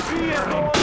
sí,